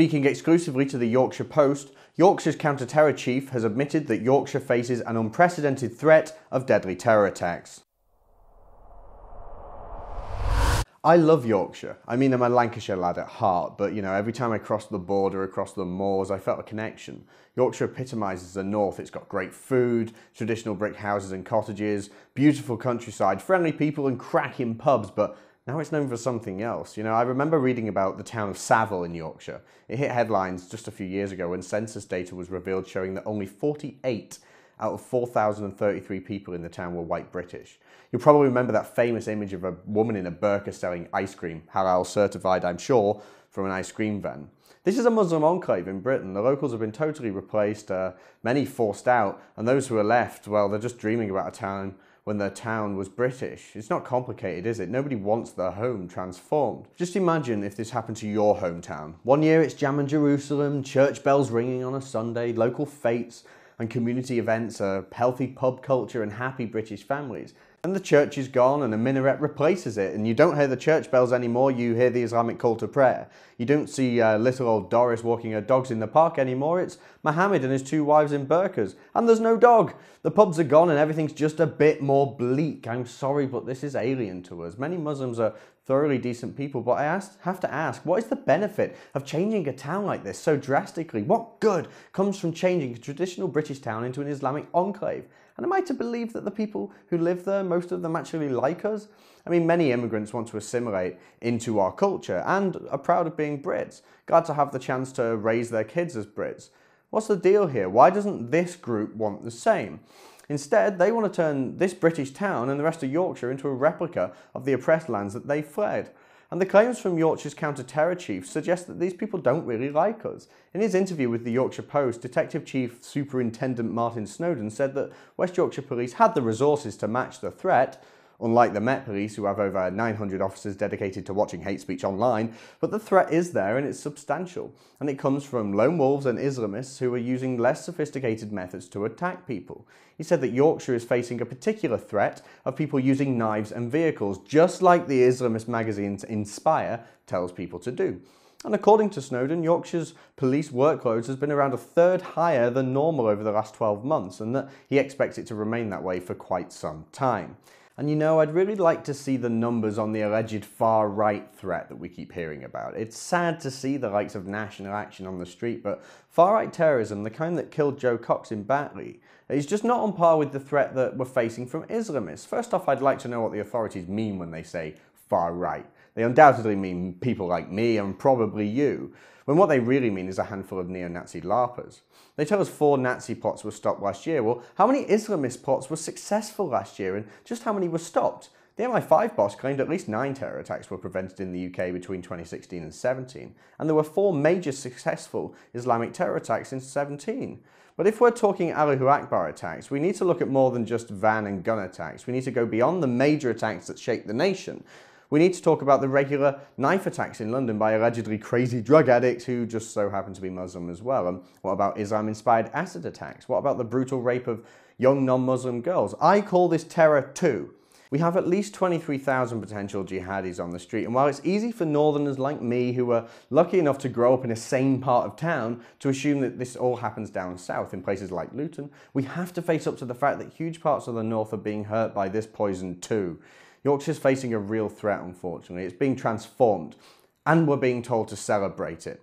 Speaking exclusively to the Yorkshire Post, Yorkshire's counter-terror chief has admitted that Yorkshire faces an unprecedented threat of deadly terror attacks. I love Yorkshire. I mean, I'm a Lancashire lad at heart, but you know, every time I crossed the border across the moors, I felt a connection. Yorkshire epitomises the north. It's got great food, traditional brick houses and cottages, beautiful countryside, friendly people, and cracking pubs, but now it's known for something else. You know, I remember reading about the town of Savile in Yorkshire. It hit headlines just a few years ago when census data was revealed showing that only 48 out of 4,033 people in the town were white British. You'll probably remember that famous image of a woman in a burqa selling ice cream, halal certified, I'm sure, from an ice cream van. This is a Muslim enclave in Britain. The locals have been totally replaced, uh, many forced out, and those who are left, well, they're just dreaming about a town when their town was British. It's not complicated, is it? Nobody wants their home transformed. Just imagine if this happened to your hometown. One year it's Jam and Jerusalem, church bells ringing on a Sunday, local fetes and community events, a healthy pub culture and happy British families and the church is gone and a minaret replaces it. And you don't hear the church bells anymore. You hear the islamic call to prayer. You don't see uh, little old doris walking her dogs in the park anymore. It's mohammed and his two wives in burqas. And there's no dog. The pubs are gone and everything's just a bit more bleak. I'm sorry but this is alien to us. Many muslims are thoroughly decent people but i have to ask what is the benefit of changing a town like this so drastically? What good comes from changing a traditional british town into an islamic enclave and am I to believe that the people who live there, most of them actually like us? I mean, many immigrants want to assimilate into our culture and are proud of being Brits, glad to have the chance to raise their kids as Brits. What's the deal here? Why doesn't this group want the same? Instead, they want to turn this British town and the rest of Yorkshire into a replica of the oppressed lands that they fled. And the claims from Yorkshire's counter-terror chief suggest that these people don't really like us. In his interview with the Yorkshire Post, Detective Chief Superintendent Martin Snowden said that West Yorkshire Police had the resources to match the threat, unlike the Met Police, who have over 900 officers dedicated to watching hate speech online, but the threat is there and it's substantial. And it comes from lone wolves and Islamists who are using less sophisticated methods to attack people. He said that Yorkshire is facing a particular threat of people using knives and vehicles, just like the Islamist magazine Inspire tells people to do. And according to Snowden, Yorkshire's police workloads has been around a third higher than normal over the last 12 months, and that he expects it to remain that way for quite some time. And you know, I'd really like to see the numbers on the alleged far right threat that we keep hearing about. It's sad to see the likes of national action on the street, but far right terrorism, the kind that killed Jo Cox in Batley, is just not on par with the threat that we're facing from Islamists. First off, I'd like to know what the authorities mean when they say far right. They undoubtedly mean people like me and probably you when what they really mean is a handful of neo-Nazi LARPers. They tell us four Nazi plots were stopped last year. Well, how many Islamist plots were successful last year and just how many were stopped? The MI5 boss claimed at least nine terror attacks were prevented in the UK between 2016 and 17, and there were four major successful Islamic terror attacks in 17. But if we're talking Allahu Akbar attacks, we need to look at more than just van and gun attacks. We need to go beyond the major attacks that shake the nation we need to talk about the regular knife attacks in London by allegedly crazy drug addicts who just so happen to be Muslim as well. And what about Islam-inspired acid attacks? What about the brutal rape of young non-Muslim girls? I call this terror too. We have at least 23,000 potential jihadis on the street, and while it's easy for northerners like me, who are lucky enough to grow up in a sane part of town, to assume that this all happens down south in places like Luton, we have to face up to the fact that huge parts of the north are being hurt by this poison too. Yorkshire's facing a real threat, unfortunately. It's being transformed, and we're being told to celebrate it.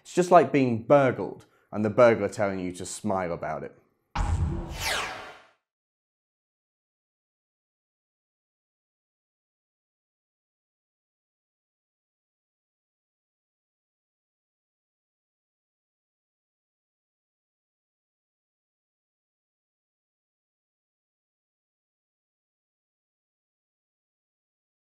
It's just like being burgled, and the burglar telling you to smile about it.